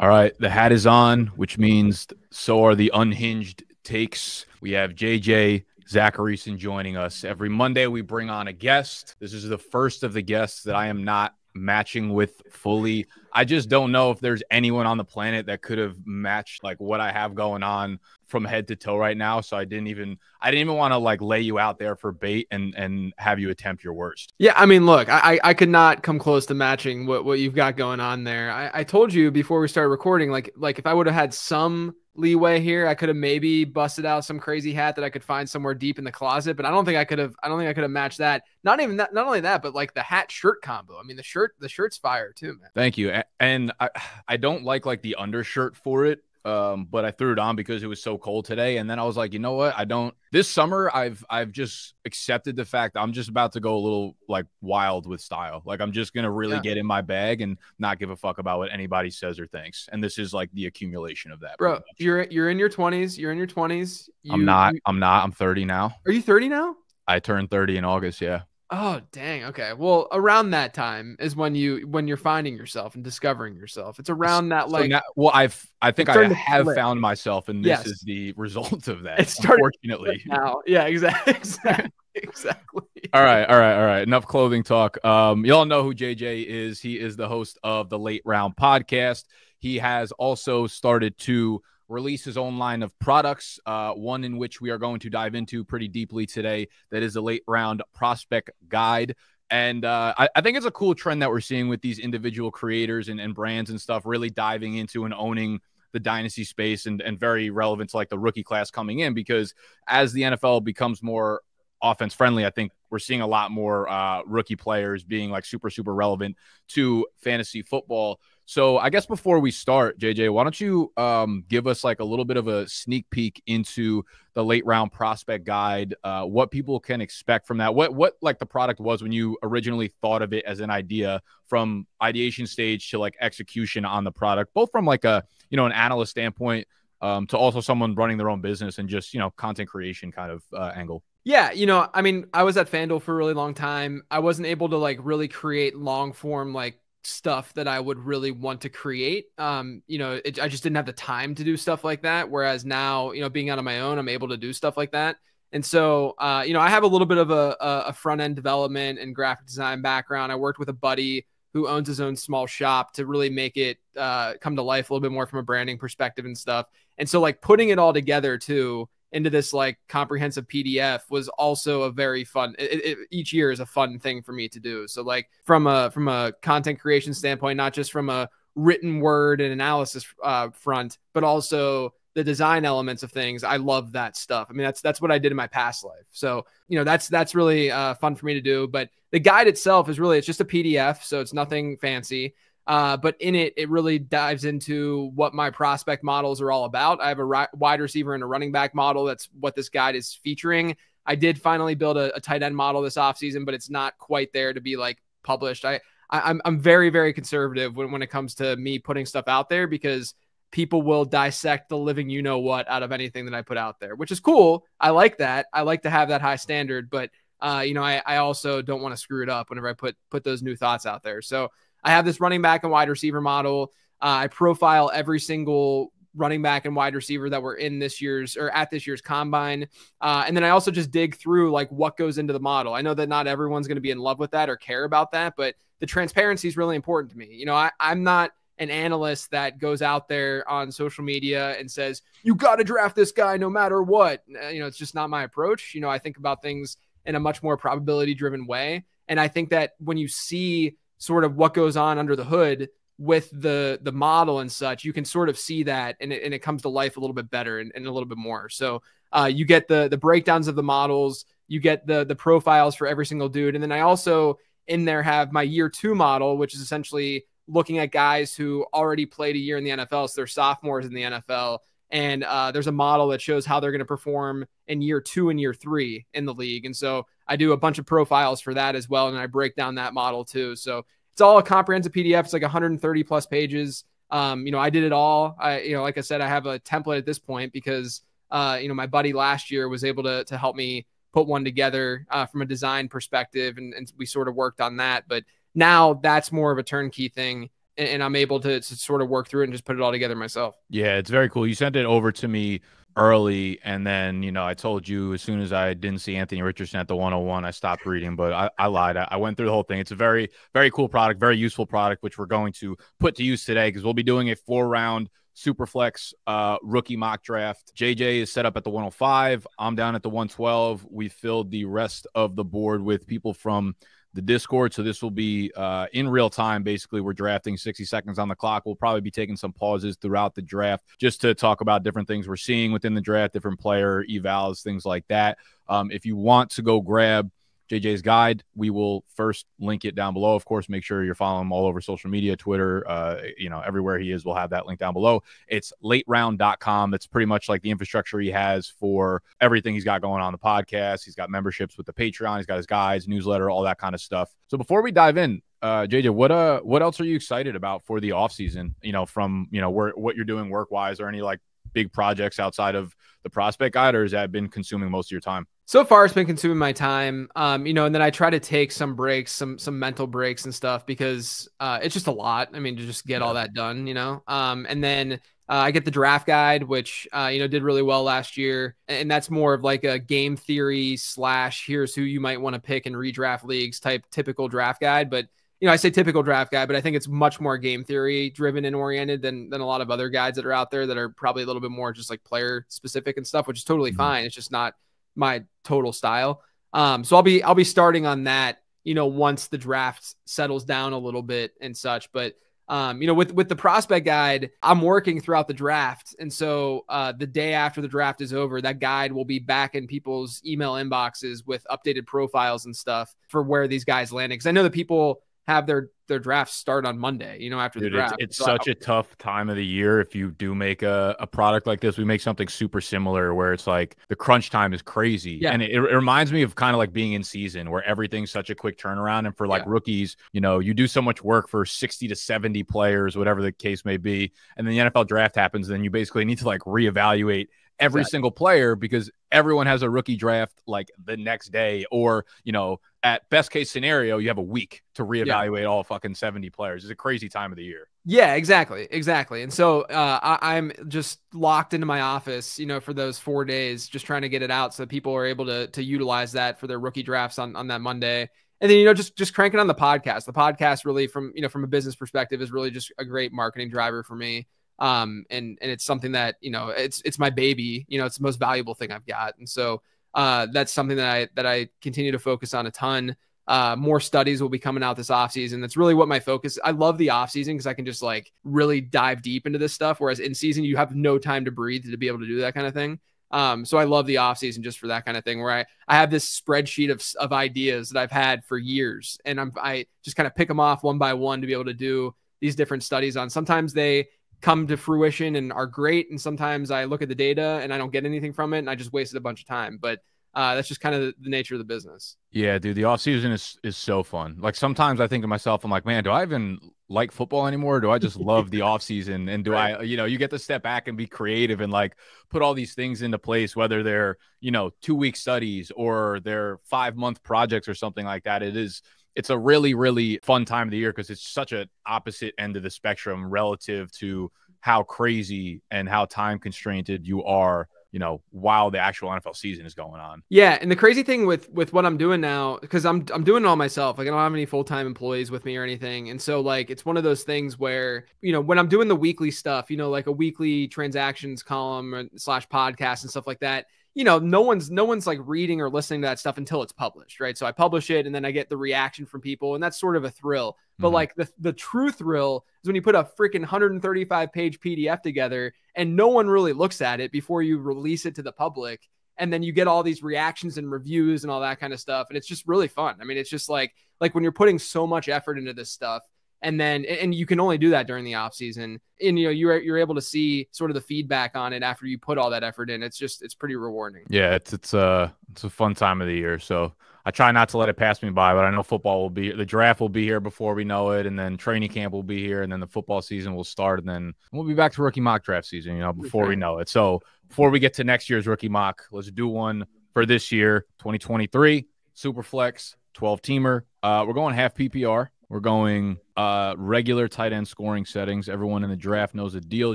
All right, the hat is on, which means so are the unhinged takes. We have JJ Zachariason joining us. Every Monday, we bring on a guest. This is the first of the guests that I am not matching with fully. I just don't know if there's anyone on the planet that could have matched like what I have going on from head to toe right now. So I didn't even I didn't even want to like lay you out there for bait and and have you attempt your worst. Yeah, I mean, look, I I could not come close to matching what what you've got going on there. I, I told you before we started recording, like like if I would have had some leeway here, I could have maybe busted out some crazy hat that I could find somewhere deep in the closet, but I don't think I could have I don't think I could have matched that. Not even that not only that, but like the hat shirt combo. I mean the shirt the shirt's fire too, man. Thank you. And I I don't like like the undershirt for it um, but I threw it on because it was so cold today. And then I was like, you know what? I don't. This summer, I've I've just accepted the fact I'm just about to go a little like wild with style. Like I'm just gonna really yeah. get in my bag and not give a fuck about what anybody says or thinks. And this is like the accumulation of that. Bro, you're you're in your 20s. You're in your 20s. You, I'm not. You, I'm not. I'm 30 now. Are you 30 now? I turned 30 in August. Yeah. Oh dang. Okay. Well, around that time is when you when you're finding yourself and discovering yourself. It's around that like. So now, well, I've I think I have found myself, and this yes. is the result of that. It's started unfortunately now. Yeah. Exactly. Exactly. exactly. all right. All right. All right. Enough clothing talk. Um, y'all know who JJ is. He is the host of the Late Round podcast. He has also started to release his own line of products, uh, one in which we are going to dive into pretty deeply today. That is a late round prospect guide. And uh, I, I, think it's a cool trend that we're seeing with these individual creators and, and brands and stuff really diving into and owning the dynasty space and, and very relevant to like the rookie class coming in because as the NFL becomes more offense friendly, I think we're seeing a lot more uh, rookie players being like super, super relevant to fantasy football. So I guess before we start, JJ, why don't you um, give us like a little bit of a sneak peek into the late round prospect guide, uh, what people can expect from that, what what like the product was when you originally thought of it as an idea from ideation stage to like execution on the product, both from like a you know an analyst standpoint um, to also someone running their own business and just you know content creation kind of uh, angle. Yeah, you know, I mean, I was at FanDuel for a really long time. I wasn't able to like really create long form like stuff that I would really want to create. Um, you know, it, I just didn't have the time to do stuff like that. Whereas now, you know, being out on my own, I'm able to do stuff like that. And so, uh, you know, I have a little bit of a, a front end development and graphic design background. I worked with a buddy who owns his own small shop to really make it uh, come to life a little bit more from a branding perspective and stuff. And so, like, putting it all together too into this like comprehensive PDF was also a very fun. It, it, each year is a fun thing for me to do. So like from a from a content creation standpoint, not just from a written word and analysis uh, front, but also the design elements of things. I love that stuff. I mean, that's that's what I did in my past life. So you know, that's that's really uh, fun for me to do. But the guide itself is really it's just a PDF, so it's nothing fancy. Uh, but in it, it really dives into what my prospect models are all about. I have a ri- wide receiver and a running back model. That's what this guide is featuring. I did finally build a, a tight end model this offseason, but it's not quite there to be like published. I, I am I'm very very conservative when when it comes to me putting stuff out there because people will dissect the living you know what out of anything that I put out there, which is cool. I like that. I like to have that high standard, but uh, you know, I, I also don't want to screw it up whenever I put put those new thoughts out there. So I have this running back and wide receiver model. Uh, I profile every single running back and wide receiver that were in this year's or at this year's combine. Uh, and then I also just dig through like what goes into the model. I know that not everyone's going to be in love with that or care about that, but the transparency is really important to me. You know, I, I'm not an analyst that goes out there on social media and says, you got to draft this guy no matter what. Uh, you know, it's just not my approach. You know, I think about things in a much more probability driven way. And I think that when you see sort of what goes on under the hood with the the model and such, you can sort of see that and it, and it comes to life a little bit better and, and a little bit more. So uh, you get the the breakdowns of the models, you get the the profiles for every single dude, and then I also in there have my year two model, which is essentially looking at guys who already played a year in the NFL, so they're sophomores in the NFL. And uh, there's a model that shows how they're going to perform in year two and year three in the league. And so I do a bunch of profiles for that as well, and I break down that model too. So it's all a comprehensive PDF. It's like 130 plus pages. Um, you know, I did it all. I, you know, like I said, I have a template at this point because, uh, you know, my buddy last year was able to to help me put one together uh, from a design perspective, and, and we sort of worked on that. But now that's more of a turnkey thing and, and I'm able to, to sort of work through it and just put it all together myself. Yeah, it's very cool. You sent it over to me early and then you know i told you as soon as i didn't see anthony richardson at the 101 i stopped reading but i, I lied I, I, went through the whole thing it's a very very cool product very useful product which we're going to put to use today because we'll be doing a four round Superflex uh, rookie mock draft. JJ is set up at the 105. I'm down at the 112. We filled the rest of the board with people from the Discord. So this will be uh, in real time. Basically, we're drafting 60 seconds on the clock. We'll probably be taking some pauses throughout the draft just to talk about different things we're seeing within the draft, different player evals, things like that. Um, if you want to go grab JJ's guide. We will first link it down below. Of course, make sure you're following him all over social media, Twitter, uh, you know, everywhere he is, we'll have that link down below. It's lateround.com. That's pretty much like the infrastructure he has for everything he's got going on the podcast. He's got memberships with the Patreon, he's got his guides, newsletter, all that kind of stuff. So before we dive in, uh, JJ, what uh, what else are you excited about for the off season? You know, from you know where what you're doing work wise, or any like big projects outside of the prospect guide, or has that been consuming most of your time? So far it's been consuming my time um you know and then i try to take some breaks some some mental breaks and stuff because uh it's just a lot i mean to just get yeah. all that done you know um and then uh, I get the draft guide, which uh, you know did really well last year, and that's more of like a game theory slash here's who you might want to pick in redraft leagues type typical draft guide. But you know, I say typical draft guide, but I think it's much more game theory driven and oriented than than a lot of other guides that are out there that are probably a little bit more just like player specific and stuff, which is totally mm-hmm. fine. It's just not my total style. Um, so I'll be I'll be starting on that, you know, once the draft settles down a little bit and such. But um, you know, with with the prospect guide, I'm working throughout the draft, and so uh, the day after the draft is over, that guide will be back in people's email inboxes with updated profiles and stuff for where these guys landed. Because I know that people have their their drafts start on Monday, you know, after Dude, the draft. It's, it's so such I, a tough time of the year if you do make a, a product like this. We make something super similar where it's like the crunch time is crazy. Yeah. And it, it reminds me of kind of like being in season where everything's such a quick turnaround. And for like yeah. rookies, you know, you do so much work for 60 to 70 players, whatever the case may be. And then the NFL draft happens, and then you basically need to like reevaluate every exactly. single player because everyone has a rookie draft like the next day or you know at best case scenario you have a week to reevaluate yeah. all fucking 70 players. It's a crazy time of the year. Yeah exactly exactly. And so uh, I, am just locked into my office you know for those four days just trying to get it out so that people are able to to utilize that for their rookie drafts on on that monday. And then you know just just cranking on the podcast. The podcast really from you know from a business perspective is really just a great marketing driver for me. Um, and and it's something that you know it's it's my baby. You know, it's the most valuable thing I've got, and so uh, that's something that I that I continue to focus on a ton. Uh, more studies will be coming out this offseason. That's really what my focus. I love the offseason because I can just like really dive deep into this stuff. Whereas in season, you have no time to breathe to be able to do that kind of thing. Um, so I love the offseason just for that kind of thing where I, I have this spreadsheet of, of ideas that I've had for years and I'm, I just kind of pick them off one by one to be able to do these different studies on. Sometimes they come to fruition and are great. And sometimes I look at the data and I don't get anything from it and I just wasted a bunch of time. But uh, that's just kind of the nature of the business. Yeah, dude, the off season is is so fun. Like sometimes I think to myself, I'm like, man, do I even like football anymore? Do I just love the off season? And do right. I, you know, you get to step back and be creative and like put all these things into place, whether they're you know two week studies or they're five month projects or something like that. It is it's a really really fun time of the year because it's such an opposite end of the spectrum relative to how crazy and how time constrained you are you know while the actual NFL season is going on. Yeah, and the crazy thing with with what I'm doing now because I'm I'm doing it all myself. Like I don't have any full-time employees with me or anything. And so like it's one of those things where, you know, when I'm doing the weekly stuff, you know, like a weekly transactions column slash podcast and stuff like that, you know, no one's no one's like reading or listening to that stuff until it's published, right? So I publish it and then I get the reaction from people, and that's sort of a thrill. But mm-hmm. like the the true thrill is when you put a freaking 135 page PDF together and no one really looks at it before you release it to the public. And then you get all these reactions and reviews and all that kind of stuff. And it's just really fun. I mean, it's just like like when you're putting so much effort into this stuff and then and you can only do that during the off season. And you know you're you're able to see sort of the feedback on it after you put all that effort in. It's just it's pretty rewarding. Yeah it's it's a uh, it's a fun time of the year. So i try not to let it pass me by but i know football will be the draft will be here before we know it. And then training camp will be here. And then the football season will start. And then we'll be back to rookie mock draft season you know before we know it. So before we get to next year's rookie mock let's do one for this year 2023 super flex 12 teamer uh, we're going half ppr We're going uh regular tight end scoring settings. Everyone in the draft knows the deal.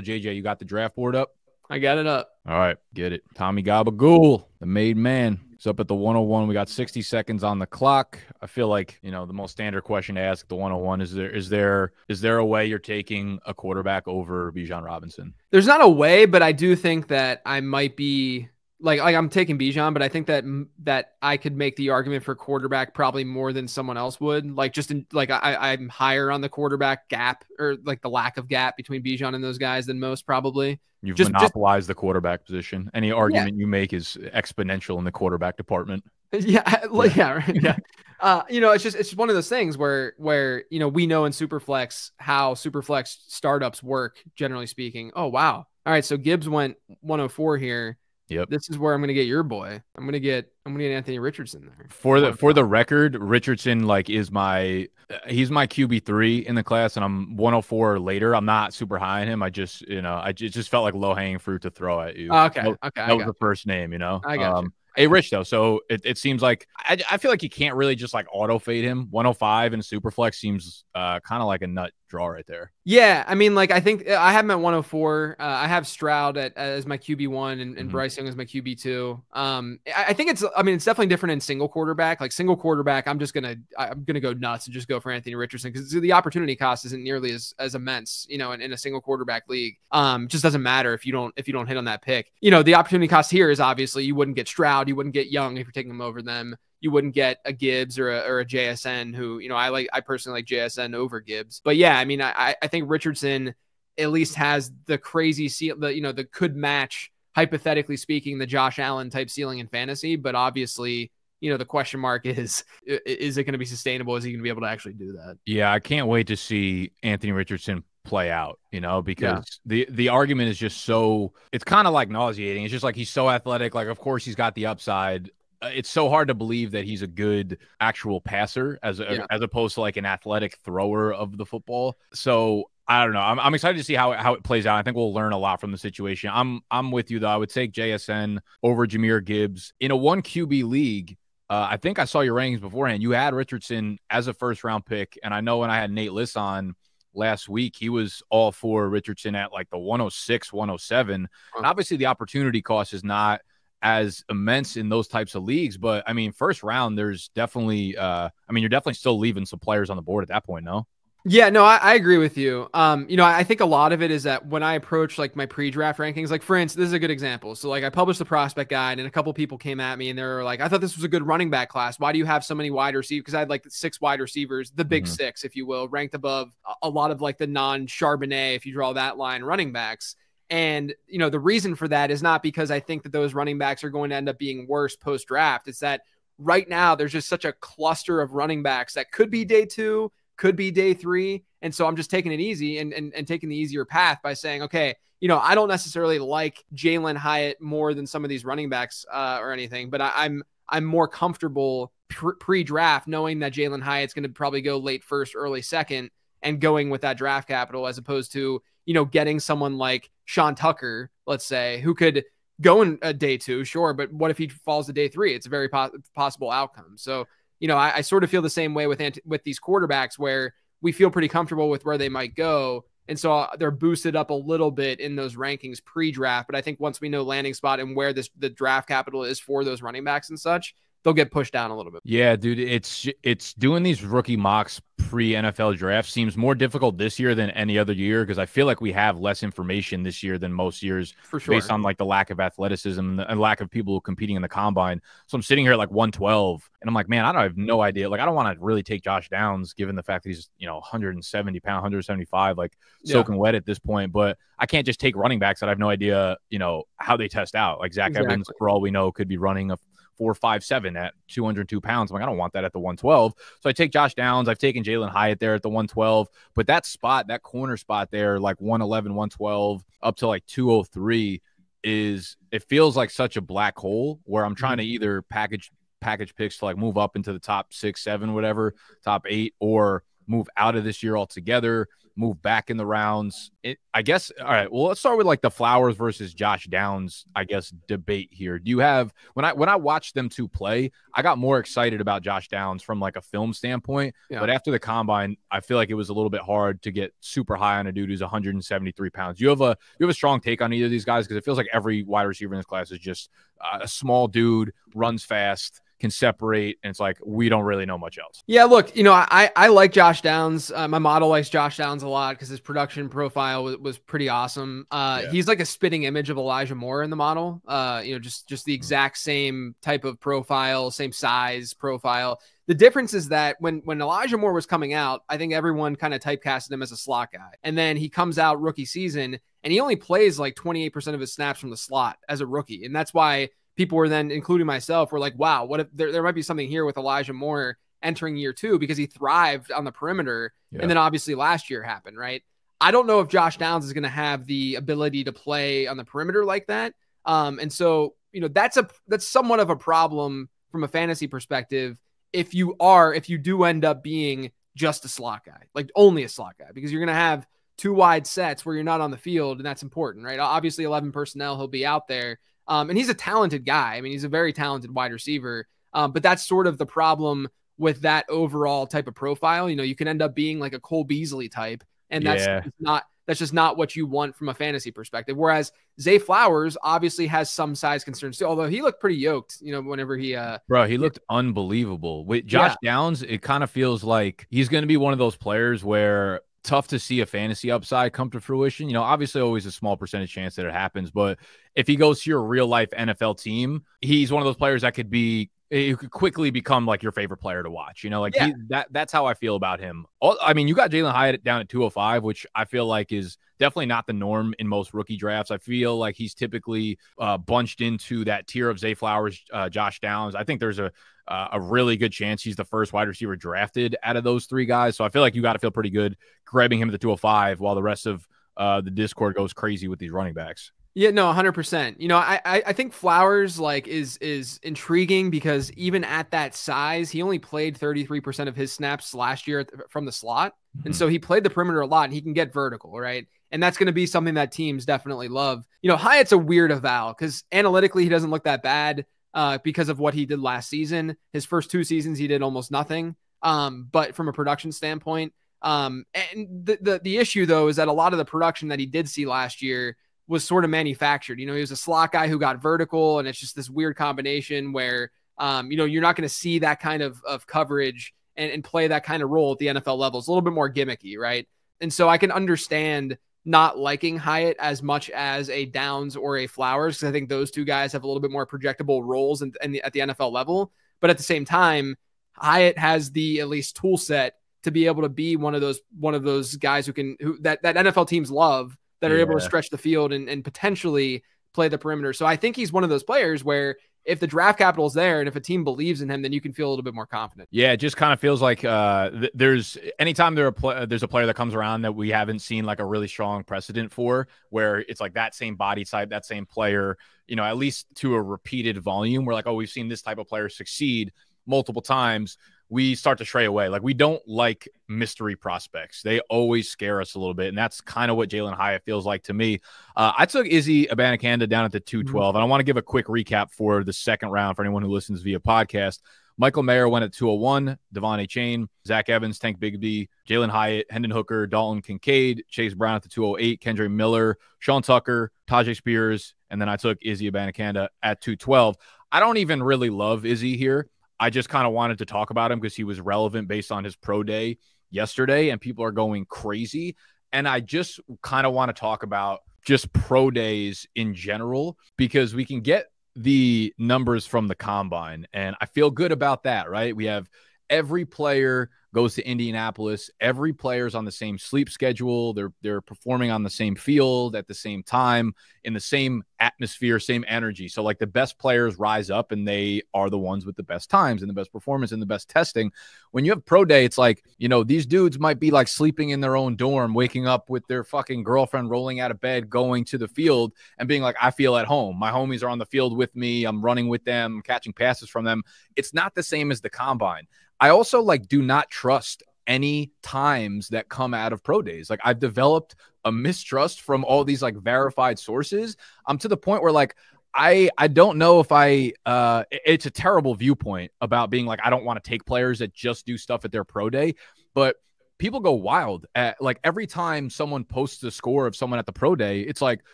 JJ, you got the draft board up? I got it up. All right, get it. Tommy Gabagool, the made man. It's up at the 101. We got 60 seconds on the clock. I feel like, you know, the most standard question to ask the 101 is there is there is there a way you're taking a quarterback over Bijan Robinson? There's not a way, but I do think that I might be like like I'm taking Bijan, but I think that that I could make the argument for quarterback probably more than someone else would. Like just in like I I'm higher on the quarterback gap or like the lack of gap between Bijan and those guys than most probably. You've just, monopolized just, the quarterback position. Any argument yeah. you make is exponential in the quarterback department. Yeah, like, yeah, right, yeah. Uh, you know, it's just it's just one of those things where where you know we know in Superflex how Superflex startups work, generally speaking. Oh wow, all right, so Gibbs went 104 here. Yep. This is where I'm going to get your boy. I'm going to get I'm going to get Anthony Richardson there. For the for the record, Richardson like is my he's my QB three in the class, and I'm 104 later. I'm not super high on him. I just you know I just, just felt like low hanging fruit to throw at you. okay, that, okay, that was the first name. You know, I got um, you. Hey, Rich, though. So it, it seems like I, I feel like you can't really just like auto fade him. 105 and Superflex seems uh, kind of like a nut draw right there. Yeah. I mean, like, I think I have him at 104. Uh, I have Stroud at, as my QB1 and, and mm-hmm. Bryce Young as my QB2. Um, I, I, think it's, I mean, it's definitely different in single quarterback. Like, single quarterback, I'm just going to, I'm going to go nuts and just go for Anthony Richardson because the opportunity cost isn't nearly as, as immense, you know, in, in a single quarterback league. Um, just doesn't matter if you don't, if you don't hit on that pick. You know, the opportunity cost here is obviously you wouldn't get Stroud, you wouldn't get Young if you're taking them over them. You wouldn't get a Gibbs or a, or a JSN who, you know, I like, I personally like JSN over Gibbs. But yeah, I mean, I, I think Richardson at least has the crazy, seal, the, you know, the could match, hypothetically speaking, the Josh Allen type ceiling in fantasy. But obviously, you know the question mark is is it going to be sustainable is he going to be able to actually do that yeah i can't wait to see anthony richardson play out you know because yeah. the the argument is just so it's kind of like nauseating it's just like he's so athletic like of course he's got the upside it's so hard to believe that he's a good actual passer as a, yeah. as opposed to like an athletic thrower of the football. So I don't know. I'm, I'm excited to see how, how it plays out. I think we'll learn a lot from the situation. I'm I'm with you though. I would take JSN over Jahmyr Gibbs in a one QB league. Uh, I think I saw your rankings beforehand. You had Richardson as a first round pick, and I know when I had Nate Liss on last week, he was all for Richardson at like the 106, 107. And obviously, the opportunity cost is not as immense in those types of leagues. But I mean, first round, there's definitely, uh, I mean, you're definitely still leaving some players on the board at that point, no? Yeah, no, I, I, agree with you. Um, you know, I think a lot of it is that when I approach like my pre-draft rankings, like for instance, this is a good example. So like I published the prospect guide and a couple people came at me and they were like, I thought this was a good running back class. Why do you have so many wide receivers? Because I had like six wide receivers, the big mm-hmm. six, if you will, ranked above a lot of like the non-Charbonnet, if you draw that line, running backs. And, you know, the reason for that is not because I think that those running backs are going to end up being worse post draft. It's that right now there's just such a cluster of running backs that could be day two, could be day three. And so I'm just taking it easy and, and, and taking the easier path by saying, okay, you know, I don't necessarily like Jalin Hyatt more than some of these running backs uh, or anything, but I, I'm I'm more comfortable pre-draft knowing that Jalin Hyatt's going to probably go late first, early second, and going with that draft capital as opposed to you know, getting someone like Sean Tucker, let's say, who could go in a day two, sure, but what if he falls to day three? It's a very po- possible outcome. So, you know, I, I, sort of feel the same way with anti- with these quarterbacks where we feel pretty comfortable with where they might go. And so uh, they're boosted up a little bit in those rankings pre-draft, but I think once we know landing spot and where this the draft capital is for those running backs and such, they'll get pushed down a little bit. Yeah, dude, it's it's doing these rookie mocks pre NFL draft seems more difficult this year than any other year because I feel like we have less information this year than most years for sure based on like the lack of athleticism and lack of people competing in the combine. So I'm sitting here at like 112 and I'm like, man, I don't I have no idea. Like I don't want to really take Josh Downs given the fact that he's, you know, 170 pound, 175, like soaking yeah. wet at this point. But I can't just take running backs that I have no idea, you know, how they test out. Like Zach exactly. Evans, for all we know, could be running a four, five, seven at 202 pounds. I'm like, I don't want that at the 112. So I take Josh Downs. I've taken Jalin Hyatt there at the 112. But that spot, that corner spot there, like 111, 112 up to like 203 is it feels like such a black hole where I'm trying to mm-hmm. either package package picks to like move up into the top six, seven, whatever, top eight, or move out of this year altogether. Move back in the rounds. It, I guess. All right. Well, let's start with like the Flowers versus Josh Downs. I guess debate here. Do you have when I when I watched them two play, I got more excited about Josh Downs from like a film standpoint. Yeah. But after the combine, I feel like it was a little bit hard to get super high on a dude who's 173 pounds. You have a you have a strong take on either of these guys because it feels like every wide receiver in this class is just uh, a small dude, runs fast can separate. And it's like, we don't really know much else. Yeah. Look, you know, I, I like Josh Downs. Uh, my model likes Josh Downs a lot because his production profile was, was pretty awesome. Uh, yeah. He's like a spitting image of Elijah Moore in the model. Uh, you know, just, just the mm-hmm. exact same type of profile, same size profile. The difference is that when when Elijah Moore was coming out, I think everyone kind of typecasted him as a slot guy. And then he comes out rookie season and he only plays like 28% of his snaps from the slot as a rookie. And that's why people were then, including myself, were like, wow, what if there, there might be something here with Elijah Moore entering year two because he thrived on the perimeter. Yeah. And then obviously last year happened, right? I don't know if Josh Downs is going to have the ability to play on the perimeter like that. Um, and so, you know, that's a that's somewhat of a problem from a fantasy perspective. If you are, if you do end up being just a slot guy, like only a slot guy, because you're going to have two wide sets where you're not on the field, and that's important, right? Obviously, 11 personnel, he'll be out there, um, and he's a talented guy. I mean, he's a very talented wide receiver. Um, but that's sort of the problem with that overall type of profile. You know, you can end up being like a Cole Beasley type, and that's yeah. not that's just not what you want from a fantasy perspective. Whereas Zay Flowers obviously has some size concerns too, although he looked pretty yoked, you know, whenever he uh Bro, he looked unbelievable. With Josh yeah. Downs, it kind of feels like he's gonna be one of those players where tough to see a fantasy upside come to fruition. You know, obviously always a small percentage chance that it happens, but if he goes to your real life NFL team, he's one of those players that could be you could quickly become like your favorite player to watch. You know, like yeah. he, that that's how I feel about him. I mean, you got Jalin Hyatt down at 205, which I feel like is definitely not the norm in most rookie drafts. I feel like he's typically uh, bunched into that tier of Zay Flowers, uh, Josh Downs. I think there's a uh, a really good chance he's the first wide receiver drafted out of those three guys. So I feel like you got to feel pretty good grabbing him at the 205 while the rest of uh, the Discord goes crazy with these running backs. Yeah, no, hundred percent. You know, I, I think Flowers like is is intriguing because even at that size, he only played thirty three percent of his snaps last year from the slot, mm-hmm. and so he played the perimeter a lot, and he can get vertical, right? And that's going to be something that teams definitely love. You know, Hyatt's a weird eval because analytically he doesn't look that bad uh, because of what he did last season. His first two seasons he did almost nothing, um, but from a production standpoint, um, and the, the the issue though is that a lot of the production that he did see last year was sort of manufactured. You know, he was a slot guy who got vertical, and it's just this weird combination where, um, you know, you're not going to see that kind of, of coverage and, and play that kind of role at the NFL level. It's a little bit more gimmicky, right? And so I can understand not liking Hyatt as much as a Downs or a Flowers because I think those two guys have a little bit more projectable roles the, at the NFL level. But at the same time, Hyatt has the at least tool set to be able to be one of those one of those guys who can who that that NFL teams love that are yeah. able to stretch the field and, and potentially play the perimeter. So I think he's one of those players where if the draft capital is there and if a team believes in him, then you can feel a little bit more confident. Yeah, it just kind of feels like uh, th- there's anytime there pl- there's a player that comes around that we haven't seen like a really strong precedent for, where it's like that same body type, that same player, you know, at least to a repeated volume. We're like, oh, we've seen this type of player succeed multiple times we start to stray away. Like we don't like mystery prospects. They always scare us a little bit. And that's kind of what Jalin Hyatt feels like to me. Uh, I took Izzy Abanikanda down at the 212. Mm-hmm. And I want to give a quick recap for the second round for anyone who listens via podcast. Michael Mayer went at 201, De'Von Achane, Zach Evans, Tank Bigsby, Jalin Hyatt, Hendon Hooker, Dalton Kincaid, Chase Brown at the 208, Kendre Miller, Sean Tucker, Tyjae Spears, and then I took Izzy Abanikanda at 212. I don't even really love Izzy here. I just kind of wanted to talk about him because he was relevant based on his pro day yesterday, and people are going crazy. And I just kind of want to talk about just pro days in general because we can get the numbers from the combine, and I feel good about that, right? We have every player goes to Indianapolis. Every player's on the same sleep schedule. They're they're performing on the same field at the same time in the same atmosphere, same energy. So like the best players rise up and they are the ones with the best times and the best performance and the best testing. When you have pro day, it's like, you know, these dudes might be like sleeping in their own dorm, waking up with their fucking girlfriend rolling out of bed, going to the field and being like, I feel at home. My homies are on the field with me. I'm running with them, catching passes from them. It's not the same as the combine. I also like do not trust any times that come out of pro days. Like I've developed a mistrust from all these like verified sources. I'm to the point where like I I don't know if I uh it's a terrible viewpoint about being like I don't want to take players that just do stuff at their pro day, but people go wild at like every time someone posts a score of someone at the pro day, it's like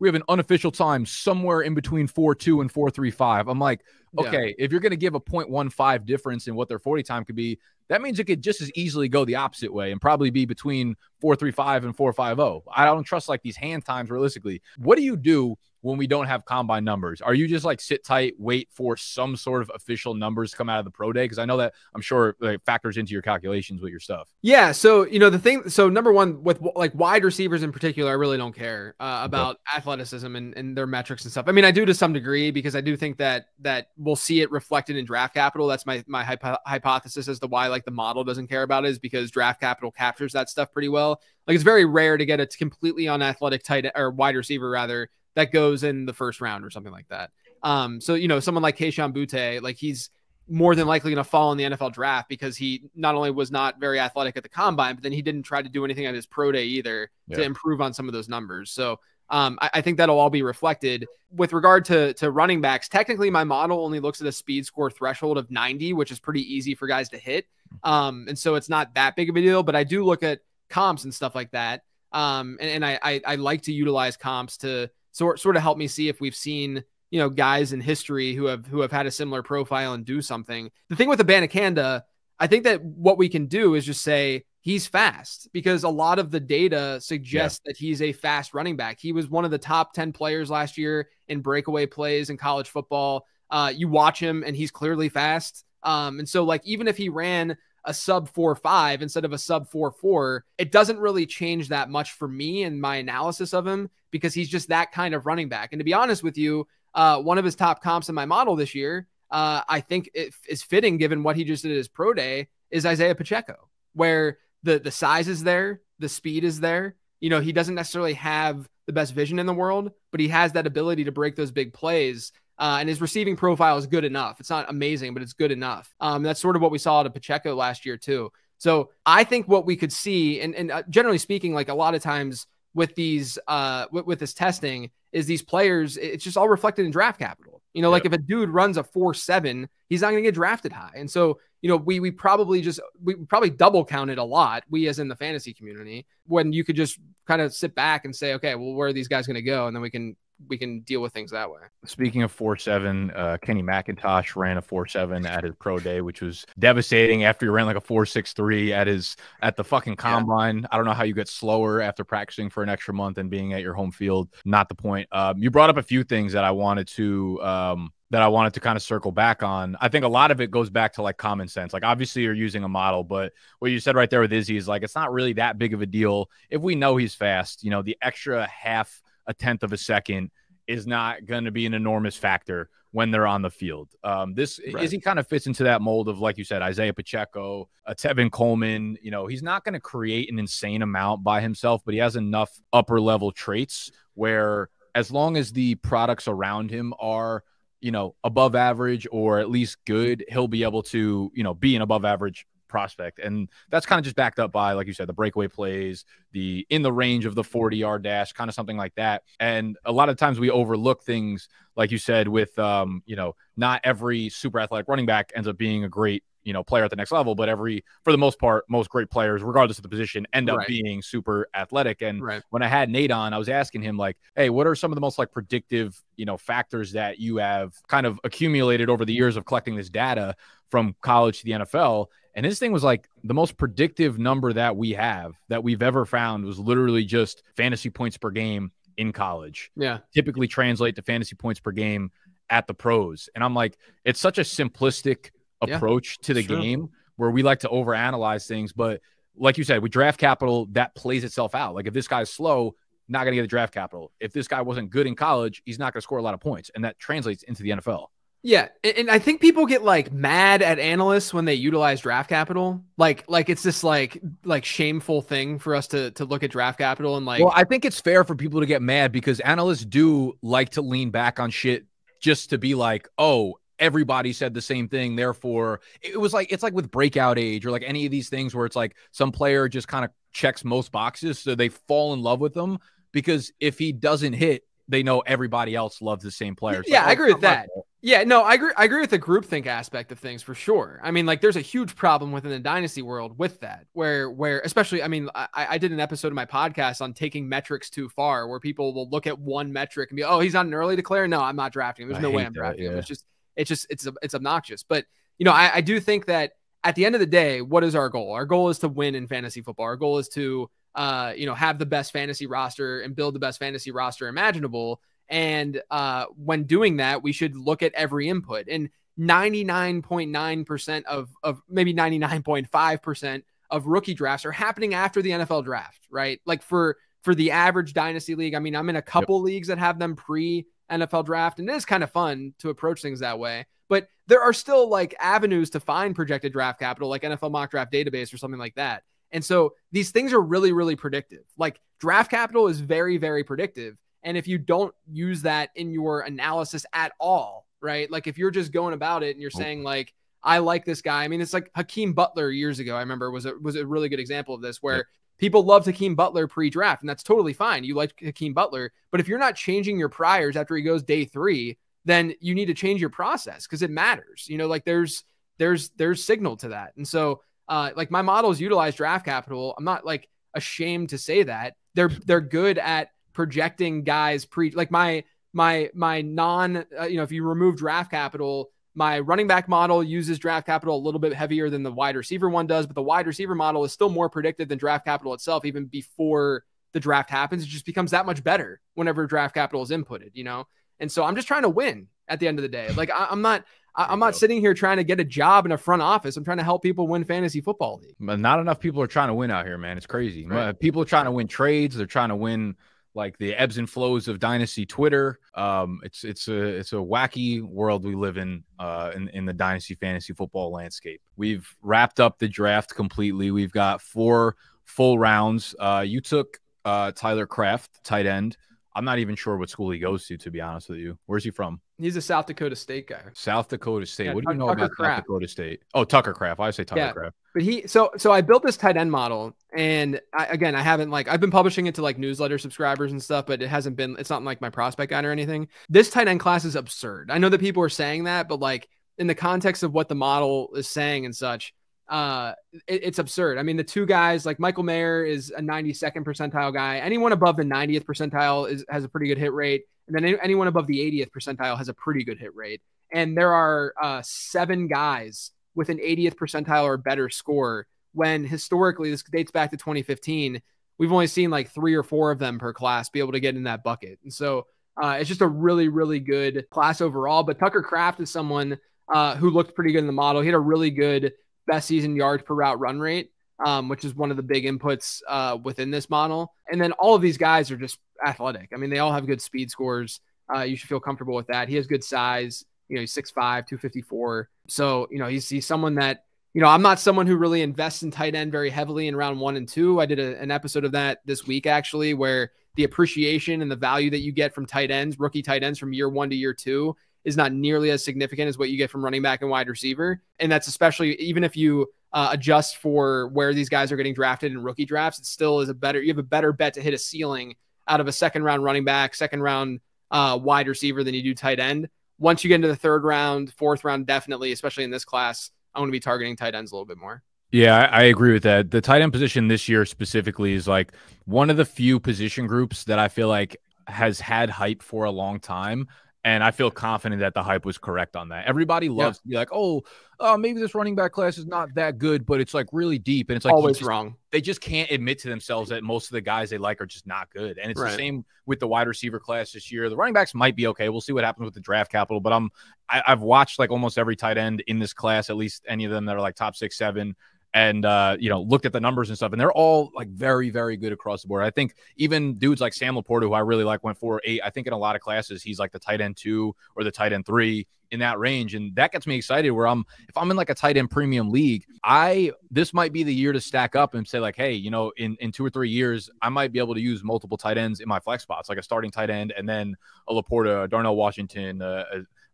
we have an unofficial time somewhere in between 4-2 and 4-3-5. I'm like, okay, yeah. if you're going to give a 0.15 difference in what their 40 time could be, that means it could just as easily go the opposite way and probably be between 435 and 450. I don't trust like these hand times realistically. What do you do when we don't have combine numbers? Are you just like sit tight, wait for some sort of official numbers to come out of the pro day? Because I know that I'm sure it factors into your calculations with your stuff. Yeah. So, you know, the thing, so number one, with like wide receivers in particular, I really don't care uh, about athleticism and, and their metrics and stuff. I mean, I do to some degree because I do think that that we'll see it reflected in draft capital. That's my, my hypo- hypothesis as to why like the model doesn't care about it is because draft capital captures that stuff pretty well. Like it's very rare to get a completely unathletic tight or wide receiver rather that goes in the first round or something like that. Um, so you know, someone like Kayshon Boutte, like he's more than likely going to fall in the NFL draft because he not only was not very athletic at the combine, but then he didn't try to do anything at his pro day either yeah. to improve on some of those numbers. So um, I, I, think that'll all be reflected with regard to to running backs. Technically, my model only looks at a speed score threshold of 90, which is pretty easy for guys to hit. Um, and so it's not that big of a deal. But I do look at comps and stuff like that. Um, and, and I, I I like to utilize comps to sort sort of help me see if we've seen you know guys in history who have who have had a similar profile and do something. The thing with the Abanikanda, I think that what we can do is just say he's fast because a lot of the data suggests yeah. that he's a fast running back. He was one of the top 10 players last year in breakaway plays in college football. Uh, you watch him and he's clearly fast. Um, and so like even if he ran a sub four five instead of a sub four four, it doesn't really change that much for me and my analysis of him because he's just that kind of running back. And to be honest with you, uh, one of his top comps in my model this year, uh, I think it is fitting given what he just did at his pro day, is Isaiah Pacheco, where the the size is there, the speed is there. You know, he doesn't necessarily have the best vision in the world, but he has that ability to break those big plays. Uh, and his receiving profile is good enough. It's not amazing, but it's good enough. Um, that's sort of what we saw at Pacheco last year too. So I think what we could see, and, and uh, generally speaking, like a lot of times with these, uh, with, with this testing, is these players. It's just all reflected in draft capital. You know, yep. like if a dude runs a four seven, he's not going to get drafted high. And so, you know, we we probably just we probably double counted a lot. We as in the fantasy community when you could just kind of sit back and say, okay, well, where are these guys going to go, and then we can we can deal with things that way. Speaking of four seven, uh, Kenny McIntosh ran a four seven at his pro day, which was devastating. After he ran like a four six three at his at the fucking combine. Yeah. I don't know how you get slower after practicing for an extra month and being at your home field. Not the point. Um, you brought up a few things that I wanted to um, that I wanted to kind of circle back on. I think a lot of it goes back to like common sense. Like obviously you're using a model, but what you said right there with Izzy is like it's not really that big of a deal if we know he's fast. You know, the extra half a tenth of a second is not going to be an enormous factor when they're on the field. Um, this right. he kind of fits into that mold of, like you said, Isaiah Pacheco, uh, Tevin Coleman. You know, he's not going to create an insane amount by himself, but he has enough upper level traits where, as long as the products around him are, you know, above average or at least good, he'll be able to, you know, be an above average prospect. And that's kind of just backed up by, like you said, the breakaway plays, the in the range of the 40 yard dash, kind of something like that. And a lot of times we overlook things, like you said, with, um, you know, not every super athletic running back ends up being a great you know player at the next level but every for the most part most great players regardless of the position end up right. being super athletic and right. when i had nate on i was asking him like hey what are some of the most like predictive you know factors that you have kind of accumulated over the years of collecting this data from college to the nfl and his thing was like the most predictive number that we have that we've ever found was literally just fantasy points per game in college. Yeah. Typically translate to fantasy points per game at the pros. And I'm like, it's such a simplistic approach yeah, to the sure. game where we like to overanalyze things. But like you said, with draft capital, that plays itself out. Like if this guy's slow, not going to get the draft capital. If this guy wasn't good in college, he's not going to score a lot of points. And that translates into the NFL. Yeah, and I think people get like mad at analysts when they utilize draft capital. Like, like it's this like like shameful thing for us to to look at draft capital and like. Well, I think it's fair for people to get mad because analysts do like to lean back on shit just to be like, oh, everybody said the same thing. Therefore, it was like it's like with breakout age or like any of these things where it's like some player just kind of checks most boxes, so they fall in love with them because if he doesn't hit, they know everybody else loves the same players. Yeah, like, I oh, agree with that. Yeah, no, I agree. I agree with the groupthink aspect of things for sure. I mean, like, there's a huge problem within the dynasty world with that, where, where, especially, I mean, I, I did an episode of my podcast on taking metrics too far, where people will look at one metric and be, oh, he's not an early declare. No, I'm not drafting him. There's I no way I'm that, drafting yeah. him. It's just, it's just, it's, it's obnoxious. But you know, I, I do think that at the end of the day, what is our goal? Our goal is to win in fantasy football. Our goal is to, uh, you know, have the best fantasy roster and build the best fantasy roster imaginable. And uh, when doing that, we should look at every input. And 99.9% of, of maybe 99.5% of rookie drafts are happening after the NFL draft, right? Like for for the average dynasty league, I mean, I'm in a couple yep. leagues that have them pre NFL draft, and it is kind of fun to approach things that way. But there are still like avenues to find projected draft capital, like NFL mock draft database or something like that. And so these things are really, really predictive. Like draft capital is very, very predictive. And if you don't use that in your analysis at all, right? Like if you're just going about it and you're saying like, I like this guy. I mean, it's like Hakeem Butler years ago. I remember was a was a really good example of this where. People loved Hakeem Butler pre-draft, and that's totally fine. You like Hakeem Butler, but if you're not changing your priors after he goes day three, then you need to change your process because it matters. You know, like there's there's there's signal to that. And so uh like my models utilize draft capital. I'm not like ashamed to say that. They're they're good at projecting guys pre like my my my non uh, you know if you remove draft capital my running back model uses draft capital a little bit heavier than the wide receiver one does but the wide receiver model is still more predictive than draft capital itself even before the draft happens it just becomes that much better whenever draft capital is inputted you know and so i'm just trying to win at the end of the day like I, am not I, am not sitting here trying to get a job in a front office. I'm trying to help people win fantasy football league. But not enough people are trying to win out here, man. It's crazy. Right. People are trying to win trades. They're trying to win like the ebbs and flows of dynasty Twitter. Um, it's it's a it's a wacky world we live in uh, in in the dynasty fantasy football landscape. We've wrapped up the draft completely. We've got four full rounds. Uh, you took uh, Tyler Kraft, tight end. I'm not even sure what school he goes to, to be honest with you. Where's he from? He's a South Dakota State guy. South Dakota State. Yeah, what do you know Tucker about Kraft. South Dakota State? Oh, Tucker Kraft. I say Tucker yeah, Kraft. But he, so so I built this tight end model, and I, again, I haven't like I've been publishing it to like newsletter subscribers and stuff, but it hasn't been. It's not like my prospect guide or anything. This tight end class is absurd. I know that people are saying that, but like in the context of what the model is saying and such, uh it, it's absurd. I mean, the two guys like Michael Mayer is a 92nd percentile guy. Anyone above the 90th percentile is has a pretty good hit rate, and then anyone above the 80th percentile has a pretty good hit rate. And there are uh, seven guys with an 80th percentile or better score. When historically this dates back to 2015, we've only seen like three or four of them per class be able to get in that bucket. And so uh, it's just a really, really good class overall. But Tucker Kraft is someone uh, who looked pretty good in the model. He had a really good best season yards per route run rate, um, which is one of the big inputs uh, within this model. And then all of these guys are just athletic. I mean, they all have good speed scores. Uh, you should feel comfortable with that. He has good size. You know, he's 6'5, 254. So, you know, he's, he's someone that, you know, I'm not someone who really invests in tight end very heavily in round one and two. I did a, an episode of that this week, actually, where the appreciation and the value that you get from tight ends, rookie tight ends from year one to year two, is not nearly as significant as what you get from running back and wide receiver. And that's especially even if you uh, adjust for where these guys are getting drafted in rookie drafts, it still is a better, you have a better bet to hit a ceiling out of a second round running back, second round uh, wide receiver than you do tight end. Once you get into the third round, fourth round, definitely, especially in this class, I want to be targeting tight ends a little bit more. Yeah, I, I agree with that. The tight end position this year specifically is like one of the few position groups that I feel like has had hype for a long time. And I feel confident that the hype was correct on that. Everybody loves yeah. to be like, oh, uh, maybe this running back class is not that good, but it's like really deep. And it's like always just, wrong. They just can't admit to themselves that most of the guys they like are just not good. And it's right. the same with the wide receiver class this year. The running backs might be okay. We'll see what happens with the draft capital. But I'm I, I've watched like almost every tight end in this class, at least any of them that are like top six, seven and uh, you know looked at the numbers and stuff, and they're all like very, very good across the board. I think even dudes like Sam LaPorta, who I really like, went four eight. I think in a lot of classes he's like the tight end two or the tight end three in that range, and that gets me excited. Where I'm if I'm in like a tight end premium league, I this might be the year to stack up and say like, hey, you know, in in two or three years, I might be able to use multiple tight ends in my flex spots, like a starting tight end, and then a LaPorta, Darnell Washington, uh,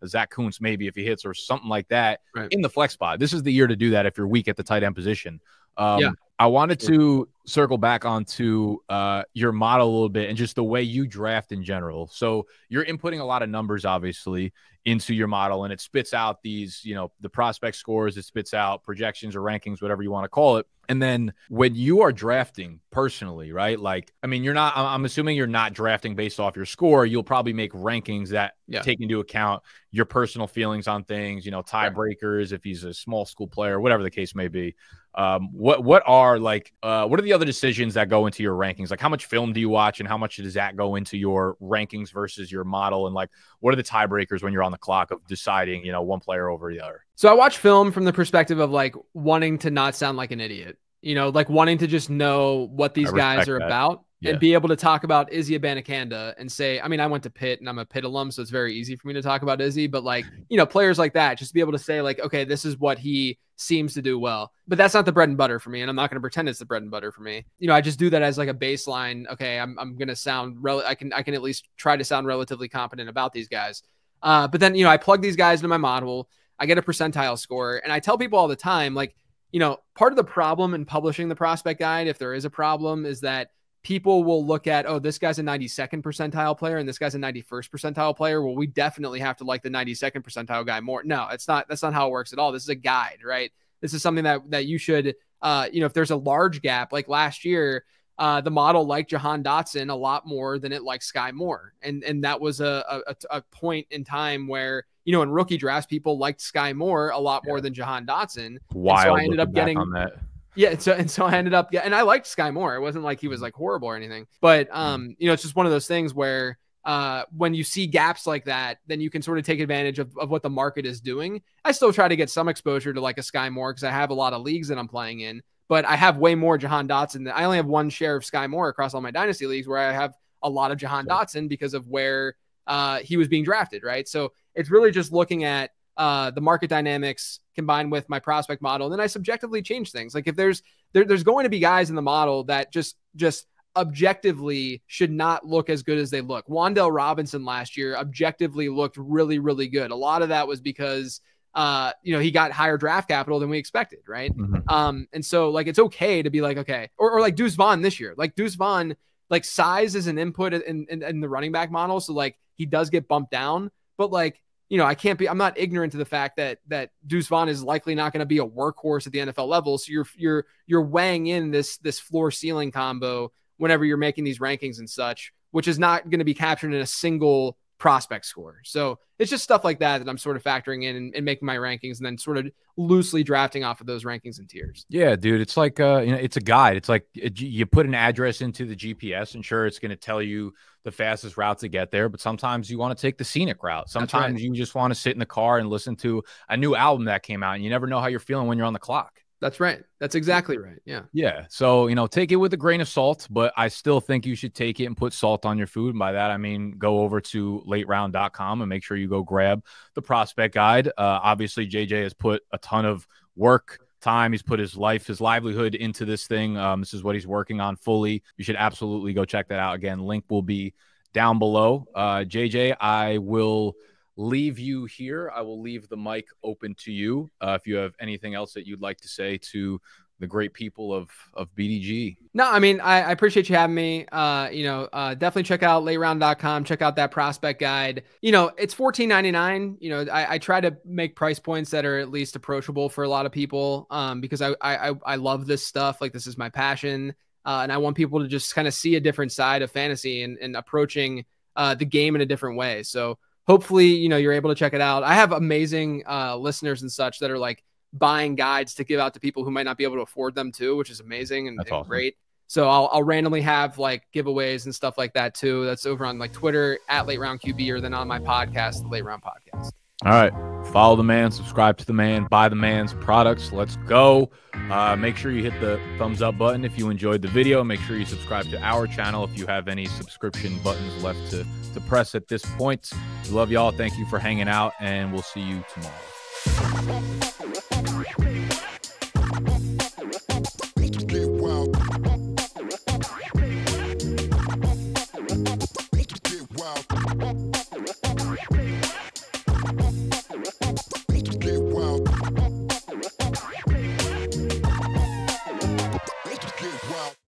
Zack Kuntz maybe if he hits or something like that Right. in the flex spot. This is the year to do that if you're weak at the tight end position. Um, Yeah. I wanted to circle back onto uh, your model a little bit and just the way you draft in general. So you're inputting a lot of numbers, obviously, into your model, and it spits out these, you know, the prospect scores, it spits out projections or rankings, whatever you want to call it. And then when you are drafting personally, right? Like, I mean, you're not, I'm assuming you're not drafting based off your score. You'll probably make rankings that Yeah. take into account your personal feelings on things, you know, tiebreakers, if he's a small school player, whatever the case may be. Um, what what are like uh, what are the other decisions that go into your rankings? Like how much film do you watch, and how much does that go into your rankings versus your model? And like what are the tiebreakers when you're on the clock of deciding, you know, one player over the other? So I watch film from the perspective of like wanting to not sound like an idiot. You know, like wanting to just know what these guys are that. about Yeah. and be able to talk about Izzy Abanikanda and say, I mean, I went to Pitt and I'm a Pitt alum, so it's very easy for me to talk about Izzy, but like, you know, players like that, just be able to say, like, okay, this is what he seems to do well. But that's not the bread and butter for me. And I'm not going to pretend it's the bread and butter for me. You know, I just do that as like a baseline. Okay, I'm, I'm going to sound, rel- I can, I can at least try to sound relatively competent about these guys. Uh, but then, you know, I plug these guys into my model. I get a percentile score, and I tell people all the time, like, you know, part of the problem in publishing the prospect guide, if there is a problem, is that people will look at, oh, this guy's a 92nd percentile player and this guy's a 91st percentile player. Well, we definitely have to like the 92nd percentile guy more. No, it's not. That's not how it works at all. This is a guide, right? This is something that that you should, uh, you know, if there's a large gap, like last year, uh, the model liked Jahan Dotson a lot more than it liked Sky Moore, and and that was a a, a point in time where you know in rookie drafts people liked Sky Moore a lot more than Jahan Dotson. Wild. I ended up getting- on that. Yeah, so and so I ended up yeah, and I liked Sky Moore. It wasn't like he was like horrible or anything, but um, you know, it's just one of those things where uh, when you see gaps like that, then you can sort of take advantage of, of what the market is doing. I still try to get some exposure to like a Sky Moore because I have a lot of leagues that I'm playing in, but I have way more Jahan Dotson. I only have one share of Sky Moore across all my dynasty leagues where I have a lot of Jahan. Dotson because of where uh, he was being drafted, right? So it's really just looking at uh, the market dynamics combined with my prospect model. And then I subjectively change things. Like if there's there, there's going to be guys in the model that just just objectively should not look as good as they look. Wan'Dale Robinson last year objectively looked really, really good. A lot of that was because uh, you know, he got higher draft capital than we expected, right? Mhm. Um, and so like it's okay to be like, okay, or, or like Deuce Vaughn this year. Like Deuce Vaughn, like size is an input in, in, in the running back model. So like he does get bumped down, but like, you know, I can't be I'm not ignorant to the fact that that Deuce Vaughn is likely not going to be a workhorse at the NFL level. So you're you're you're weighing in this this floor ceiling combo whenever you're making these rankings and such, which is not going to be captured in a single prospect score. So it's just stuff like that that I'm sort of factoring in and, and making my rankings and then sort of loosely drafting off of those rankings and tiers. Yeah, dude, it's like uh, you know, it's a guide. It's like it, you put an address into the GPS, and sure, it's going to tell you the fastest route to get there. But sometimes you want to take the scenic route. Sometimes right. you just want to sit in the car and listen to a new album that came out, and you never know how you're feeling when you're on the clock. That's right. That's exactly right. Yeah. Yeah. So, you know, take it with a grain of salt, but I still think you should take it and put salt on your food. And by that, I mean, go over to lateround.com and make sure you go grab the prospect guide. Uh, obviously, JJ has put a ton of work, time. He's put his life, his livelihood into this thing. Um, this is what he's working on fully. You should absolutely go check that out. Again, link will be down below. Uh, JJ, I will leave you here. I will leave the mic open to you. Uh, if you have anything else that you'd like to say to the great people of of BDG. No, I mean, I, I appreciate you having me. Uh, you know, uh, definitely check out lateround.com. Check out that prospect guide. You know, it's $14.99. You know, I, I try to make price points that are at least approachable for a lot of people um, because I, I, I love this stuff. Like, this is my passion. Uh, and I want people to just kind of see a different side of fantasy and, and approaching uh, the game in a different way. So hopefully, you know, you're able to check it out. I have amazing uh, listeners and such that are like buying guides to give out to people who might not be able to afford them too, which is amazing and, and awesome. great. So I'll, I'll randomly have like giveaways and stuff like that too. That's over on like Twitter at Late Round QB or then on my podcast, the Late Round Podcast. All right. Follow the man, subscribe to the man, buy the man's products. Let's go. Uh, make sure you hit the thumbs up button if you enjoyed the video. Make sure you subscribe to our channel if you have any subscription buttons left to, to press at this point. We love y'all. Thank you for hanging out, and we'll see you tomorrow.